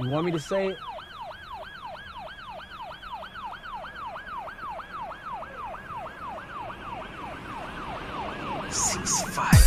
You want me to say it? Ceasefire.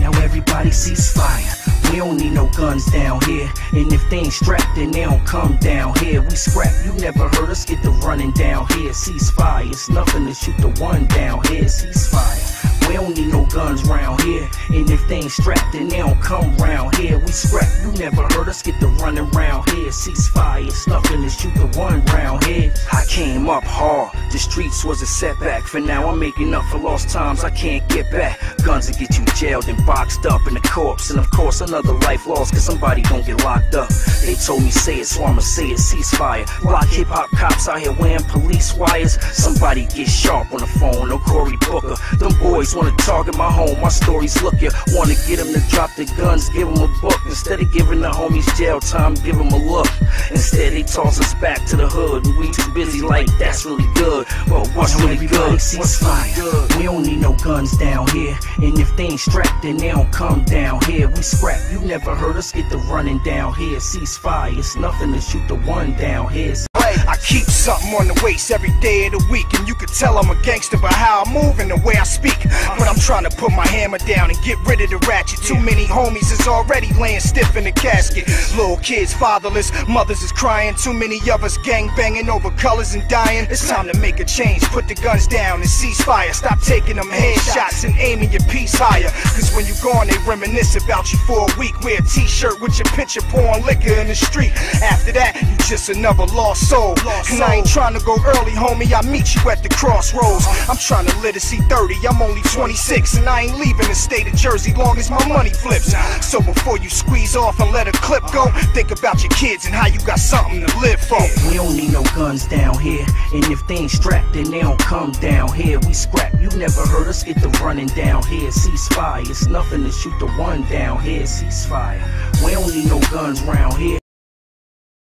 Now everybody ceasefire. Don't need no guns down here. And if they ain't strapped, then they don't come down here. We scrap, you never heard us get the running down here. Ceasefire. It's nothing to shoot the one down here. Ceasefire. We don't need no guns round here. And if they ain't strapped, then they don't come round here. We scrap, you never heard us get the running round here. Ceasefire, nothing to shoot the one round here. I came up hard, the streets was a setback. For now, I'm making up for lost times I can't get back. Guns will get you jailed and boxed up in the corpse. And of course, another life lost, cause somebody gon' get locked up. They told me say it, so I'ma say it. Ceasefire. Block hip hop cops out here wearing police wires. Somebody get sharp on the phone, no Cory Booker. Them boys wanna target my home, my stories look. Wanna get them to drop their guns, give them a book. Instead of giving the homies jail time, give them a look. Instead, they toss us back to the hood. We too busy like that's really good. But what's really good? Really? We don't need no guns down here. And if they ain't strapped, then they don't come down here. We scrap, you never heard us get the running down here. Ceasefire, it's nothing to shoot the one down here. Keep something on the waist every day of the week, and you can tell I'm a gangster by how I move and the way I speak. But I'm trying to put my hammer down and get rid of the ratchet. Too many homies is already laying stiff in the casket. Little kids fatherless, mothers is crying. Too many of us gang banging over colors and dying. It's time to make a change. Put the guns down and cease fire. Stop taking them headshots and aiming your piece higher. Cause when you gone, they reminisce about you for a week. Wear a t-shirt with your picture pouring liquor in the street. After that, you just another lost soul. And I ain't trying to go early, homie. I meet you at the crossroads. I'm trying to live to see 30. I'm only 26, and I ain't leaving the state of Jersey long as my money flips. So before you squeeze off and let a clip go, think about your kids and how you got something to live for. We don't need no guns down here. And if they ain't strapped, then they don't come down here. We scrap, you never heard us get the running down here. Ceasefire, it's nothing to shoot the one down here. Ceasefire. We don't need no guns round here.